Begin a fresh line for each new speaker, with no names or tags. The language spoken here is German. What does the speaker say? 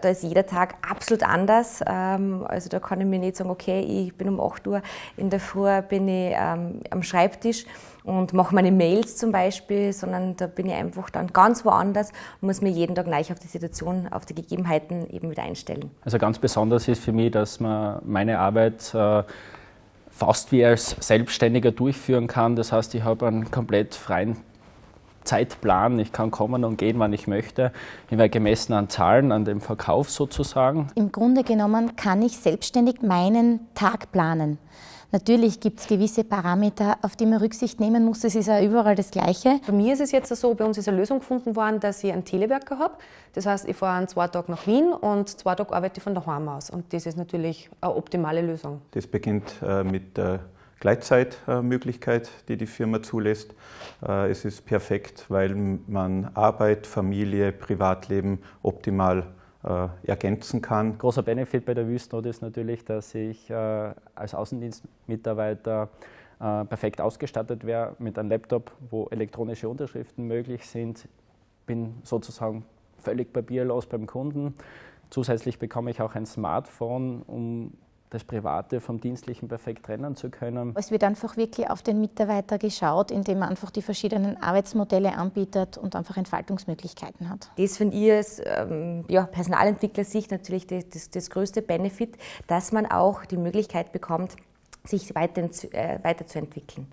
Da ist jeder Tag absolut anders. Ähm, also da kann ich mir nicht sagen, okay, ich bin um 8 Uhr in der Früh bin ich ähm, am Schreibtisch und mache meine Mails zum Beispiel, sondern da bin ich einfach dann ganz woanders und muss mir jeden Tag neu auf die Situation, auf die Gegebenheiten eben wieder einstellen.
Also ganz besonders ist für mich, dass man meine Arbeit äh, fast wie als Selbstständiger durchführen kann. Das heißt, ich habe einen komplett freien Zeitplan. Ich kann kommen und gehen, wann ich möchte. Ich werde gemessen an Zahlen, an dem Verkauf sozusagen.
Im Grunde genommen kann ich selbstständig meinen Tag planen. Natürlich gibt es gewisse Parameter, auf die man Rücksicht nehmen muss. Das ist ja überall das Gleiche.
Bei mir ist es jetzt so, bei uns ist eine Lösung gefunden worden, dass ich einen Telewerker habe. Das heißt, ich fahre an zwei Tagen nach Wien und zwei Tage arbeite ich von daheim aus. Und das ist natürlich eine optimale Lösung.
Das beginnt äh, mit der Gleitzeitmöglichkeit, die die Firma zulässt. Äh, es ist perfekt, weil man Arbeit, Familie, Privatleben optimal äh, ergänzen kann.
Großer Benefit bei der Wüstnot ist natürlich, dass ich äh, als Außendienstmitarbeiter perfekt ausgestattet wäre mit einem Laptop, wo elektronische Unterschriften möglich sind. Bin sozusagen völlig papierlos beim Kunden. Zusätzlich bekomme ich auch ein Smartphone, um das Private vom Dienstlichen perfekt trennen zu können.
Es wird einfach wirklich auf den Mitarbeiter geschaut, indem man einfach die verschiedenen Arbeitsmodelle anbietet und einfach Entfaltungsmöglichkeiten hat.
Das finde ich als ähm, ja, Personalentwickler-Sicht natürlich das, das, das, größte Benefit, dass man auch die Möglichkeit bekommt, sich weiter, äh, weiterzuentwickeln.